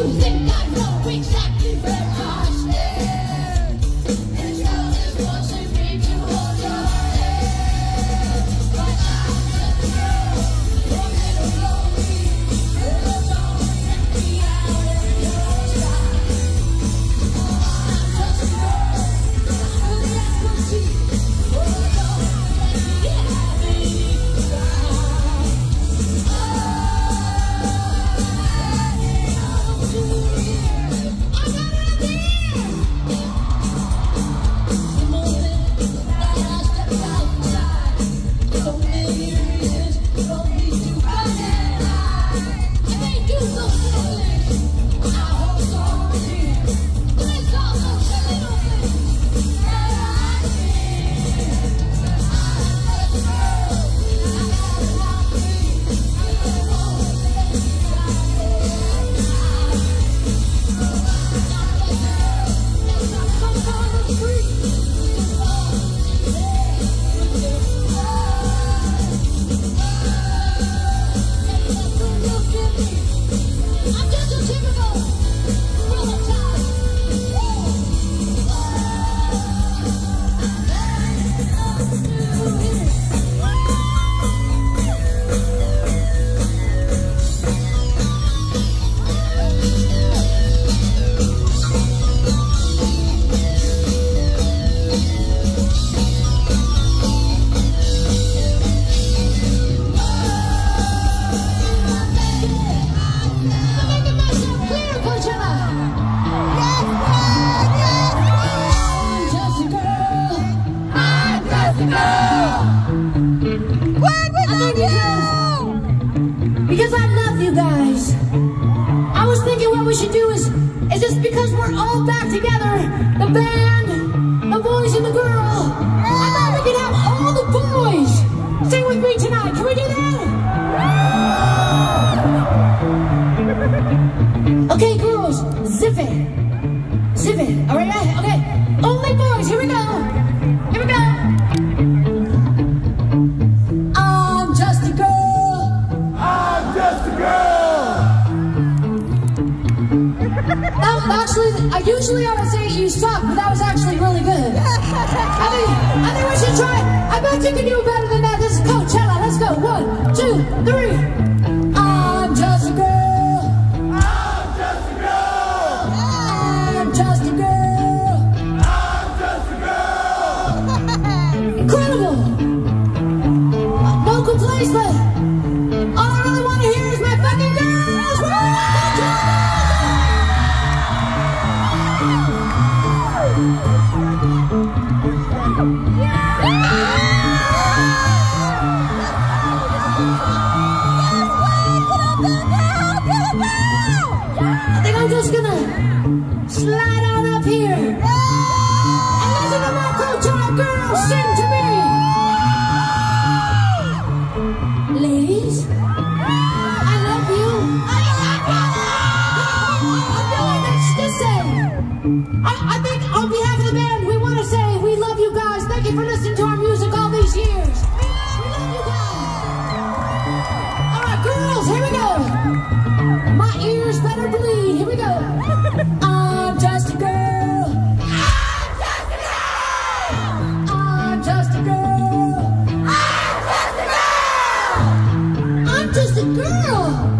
You think I know exactly where I'm together, the band, the boys and the girl. I'd love to get out. actually, I usually I would say you suck, but that was actually really good. I think, I think we should try. I bet you can do better than that. This is Coachella. Let's go. One, two, three. just gonna slide on up here. And listen to my coach girls sing to me. Ladies, I love you. I love you. I'm doing to say, I, I think on behalf of the band, we want to say we love you guys. Thank you for listening. girl.